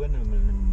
Touren, wenn man